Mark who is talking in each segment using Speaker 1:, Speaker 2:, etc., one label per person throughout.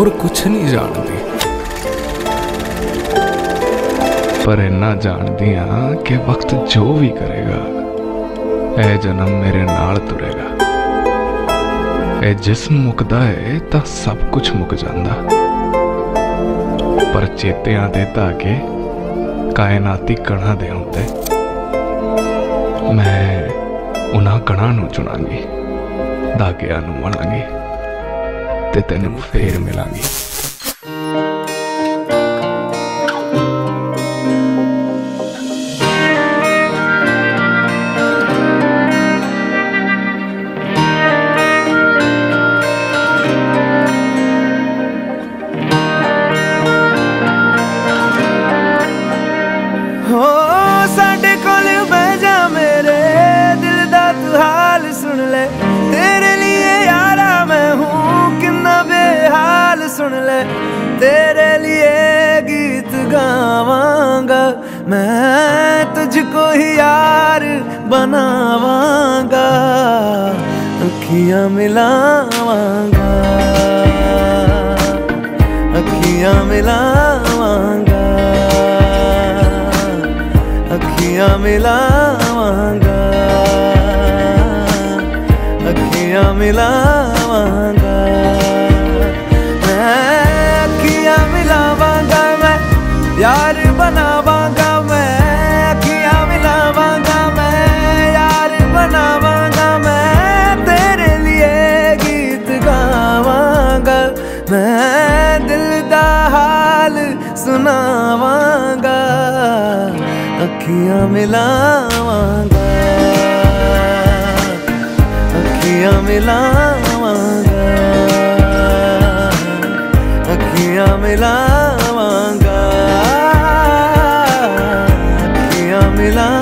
Speaker 1: ਹੋਰ ਕੁਛ ਨਹੀਂ ਜਾਣਦੀ। ਪਰ ਇੰਨਾ ਜਾਣਦੀ ਆ ਕਿ ਵਕਤ ਜੋ ਵੀ ਕਰੇਗਾ ਇਹ ਜਨਮ ਮੇਰੇ ਨਾਲ ਤੁਰੇਗਾ। ਇਹ ਜਿਸਮ ਮੁੱਕਦਾ ਹੈ ਤਾਂ ਸਭ ਕੁਝ ਮੁੱਕ ਜਾਂਦਾ। ਪਰ ਚੇਤਿਆਂ ਦੇ ਧਾਗੇ, ਕਾਇਨਾਤੀ ਕਣਾਂ ਦੇ ਹੁੰਦੇ ਮੈਂ ਉਹਨਾਂ ਕਣਾਂ ਨੂੰ ਚੁਣਾਂਗੀ, ਧਾਗਿਆਂ ਨੂੰ ਮਲਾਂਗੀ ਤੇ ਤੈਨੂੰ ਫੇਰ ਮਿਲਾਂਗੀ
Speaker 2: ਹੋ मैं तुझको ही यार बनावांगा अखियाँ मिलावांगा। अखियाँ मिलावांगा अखियाँ मिलावांगा। अखियाँ मिला ਅੱਖੀਆਂ ਮਿਲਾਵਾਂਗਾ ਅੱਖੀਆਂ ਮਿਲਾਵਾਂਗਾ ਅੱਖੀਆਂ ਮਿਲਾਵਾਂਗਾ ਅੱਖੀਆਂ ਮਿਲਾਵਾਂਗਾ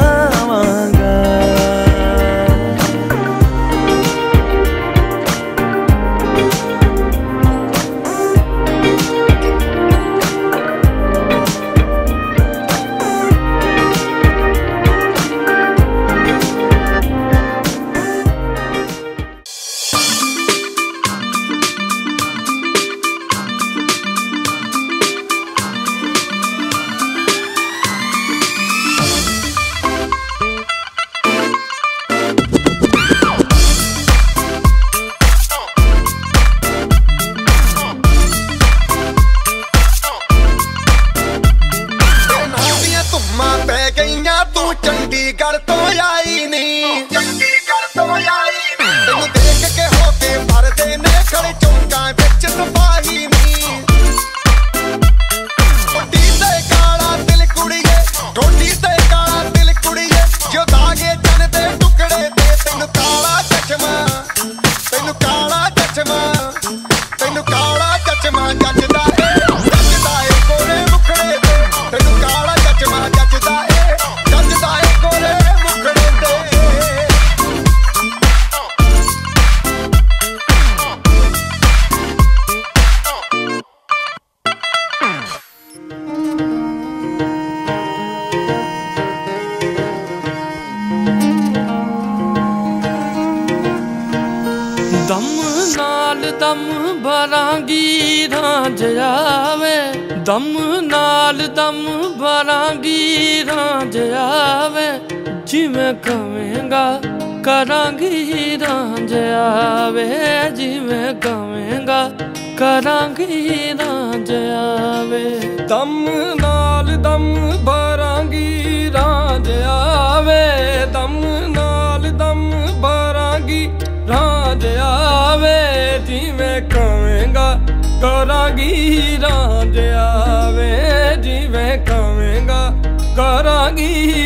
Speaker 3: ਦੀਆਂ ਪੈ ਗਈਆਂ ਤੂੰ ਚੰਡੀਗੜ੍ਹ
Speaker 4: ਦਮ ਨਾਲ ਦਮ ਭਰਾਂਗੀ ਰਾਂਝ ਆਵੇ, ਜਿਵੇਂ ਕਵੇਂਗਾ ਕਰਾਂਗੀ ਰਾਂਝ ਆਵੇ, ਜਿਵੇਂ ਕਵੇਂਗਾ ਕਰਾਂਗੀ ਰਾਂਝ ਆਵੇ। ਦਮ ਨਾਲ ਦਮ ਭਰਾਂਗੀ ਰਾਂਝ ਆਵੇ, ਦਮ ਨਾਲ ਦਮ ਭਰਾਂਗੀ ਰਾਂਝ ਆਵੇ, ਜਿਵੇਂ ਕਵੇਂਗਾ ਕਰਾਂਗੀ ਰਾਂਝ ਆਵੇ ਕਰਾਂਗੀ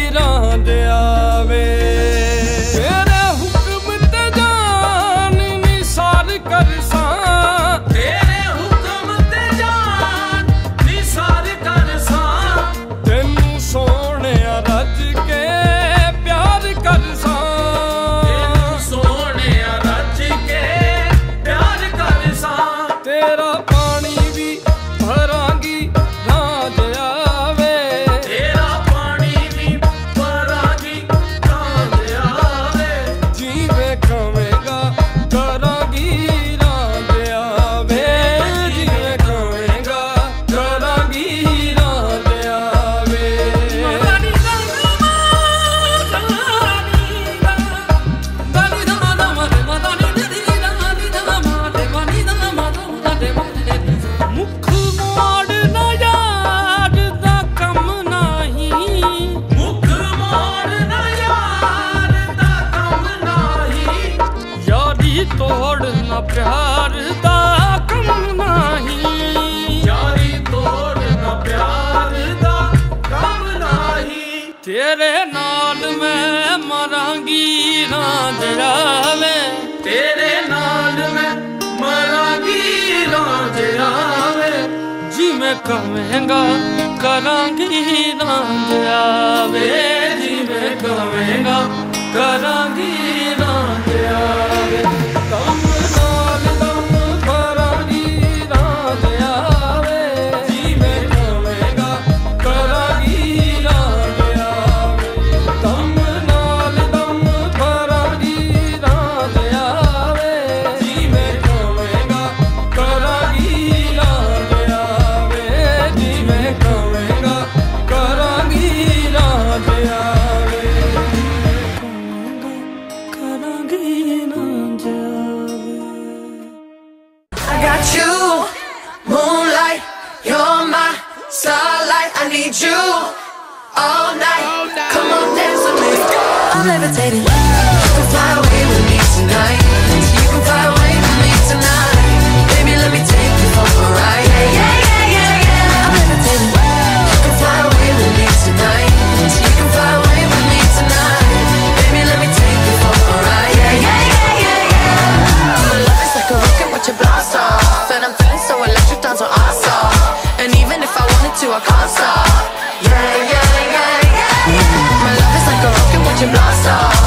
Speaker 4: ਤੇਰੇ ਨਾਲ ਮੈਂ ਮਰਾਂਗੀ ਰਾਂਦ ਰਾਵੇ ਤੇਰੇ ਨਾਲ ਮੈਂ ਮਰਾਂਗੀ ਰਾਂਦ ਰਾਵੇ ਜਿਵੇਂ ਕਵੇਂਗਾ ਕਰਾਂਗੀ ਰਾਂਦ ਰਾਵੇ ਜਿਵੇਂ ਕਵੇਂਗਾ ਕਰਾਂਗੀ
Speaker 5: ਰਾਂਦ Starlight, I need you all night. All night. Come on, dance with me. I'm levitating. to a concert. Yeah, yeah, yeah, yeah. My love is like a rocket watching blast off.